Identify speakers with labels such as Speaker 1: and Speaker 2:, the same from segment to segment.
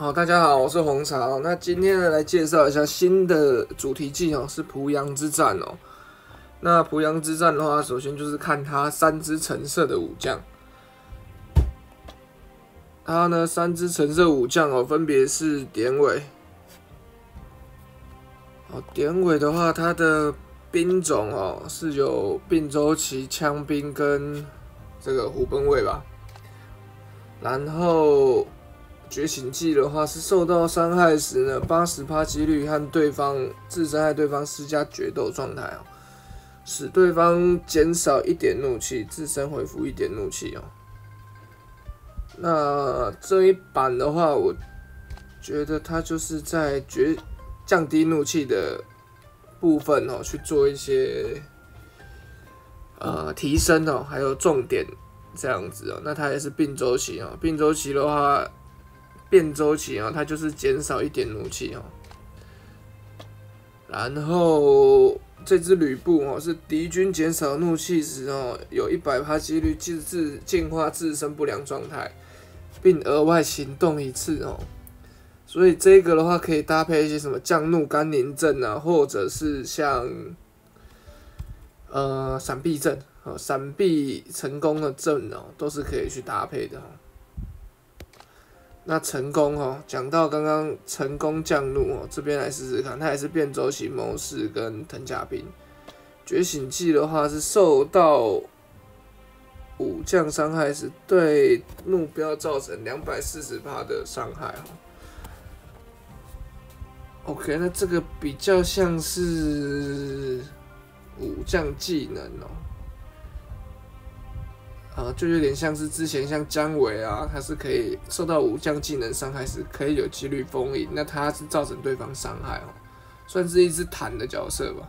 Speaker 1: 好，大家好，我是红茶。那今天呢，来介绍一下新的主题技哦，是濮阳之战哦。那濮阳之战的话，首先就是看它三支橙色的武将。它呢，三支橙色武将哦，分别是典韦。哦，典韦的话，它的兵种哦是有并州骑枪兵跟这个虎贲卫吧。然后觉醒技的话，是受到伤害时呢，八十趴几率和对方自身害对方施加决斗状态哦，使对方减少一点怒气，自身恢复一点怒气哦。那这一版的话，我觉得它就是在决降低怒气的部分哦，去做一些呃提升哦，还有重点。这样子哦，那它也是并周期哦。并周期的话，变周期啊，它就是减少一点怒气哦。然后这只吕布哦，是敌军减少怒气时哦，有一百趴几率自自进化自身不良状态，并额外行动一次哦。所以这个的话可以搭配一些什么降怒甘宁阵啊，或者是像呃闪避阵。哦，闪避成功的阵哦，都是可以去搭配的。那成功哦，讲到刚刚成功降怒哦，这边来试试看，它也是变周期谋士跟藤甲兵。觉醒技的话是受到武将伤害时，对目标造成两百四十帕的伤害哦。OK，那这个比较像是武将技能哦。啊，就有点像是之前像姜维啊，他是可以受到武将技能伤害时，可以有几率封印，那他是造成对方伤害哦，算是一只坦的角色吧。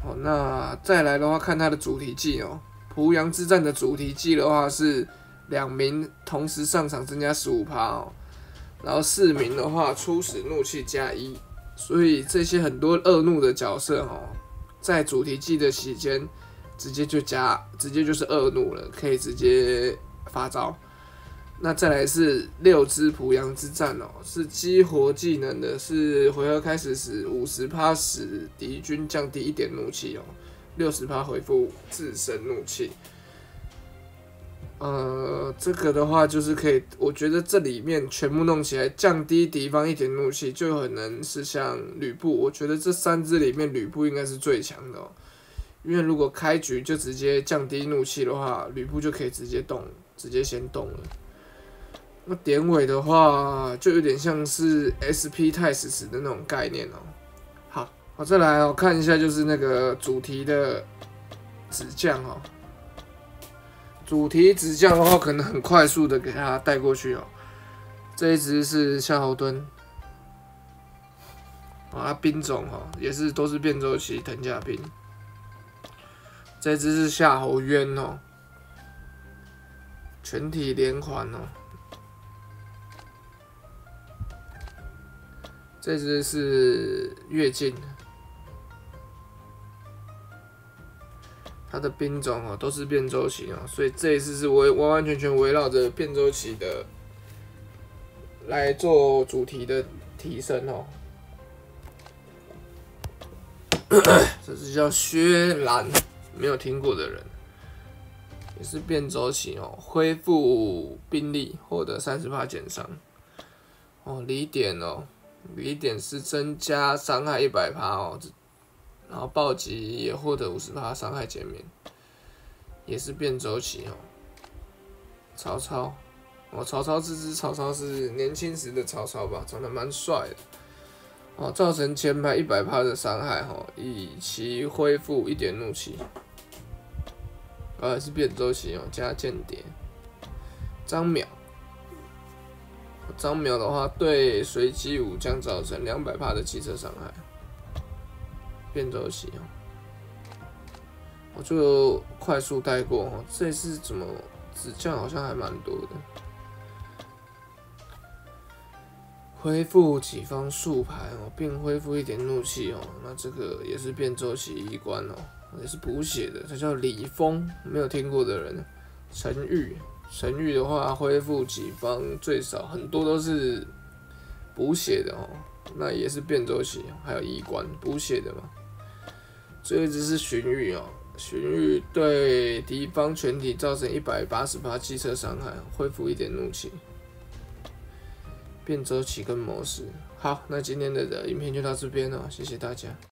Speaker 1: 好，那再来的话，看他的主题技哦，濮阳之战的主题技的话是两名同时上场增加十五趴哦，然后四名的话初始怒气加一，所以这些很多恶怒的角色哦，在主题技的期间。直接就加，直接就是恶怒了，可以直接发招。那再来是六支濮阳之战哦，是激活技能的，是回合开始时五十趴使敌军降低一点怒气哦，六十趴回复自身怒气。呃，这个的话就是可以，我觉得这里面全部弄起来降低敌方一点怒气，就可能是像吕布。我觉得这三支里面吕布应该是最强的哦。因为如果开局就直接降低怒气的话，吕布就可以直接动，直接先动了。那典韦的话，就有点像是 SP 太史慈的那种概念哦。好，我再来哦，看一下就是那个主题的子将哦。主题子将的话，可能很快速的给他带过去哦。这一只是夏侯惇，啊，兵种哦，也是都是变奏期藤甲兵。这只是夏侯渊哦，全体连环哦。这只是乐进，他的兵种哦都是变周期哦，所以这一次是围完完全全围绕着变周期的来做主题的提升哦。这是叫薛兰。没有听过的人，也是变周期哦，恢复兵力，获得三十帕减伤。哦，离点哦，离点是增加伤害一百帕哦，然后暴击也获得五十帕伤害减免，也是变周期哦。曹操，哦，曹操这只曹操是年轻时的曹操吧，长得蛮帅的。哦，造成前排一百帕的伤害哈，以其恢复一点怒气。呃，是变奏型哦，加间谍。张淼，张淼的话对随机武将造成两百帕的汽车伤害。变奏型哦，我就快速带过哦。这次怎么子将好像还蛮多的。恢复己方数牌哦，并恢复一点怒气哦。那这个也是变周期一关哦。也是补血的，他叫李峰，没有听过的人。陈玉，神谕的话，恢复己方最少很多都是补血的哦，那也是变周期，还有医官补血的嘛。最后一只是荀彧哦，荀彧对敌方全体造成一百八十八汽车伤害，恢复一点怒气。变周期跟模式。好，那今天的影片就到这边了，谢谢大家。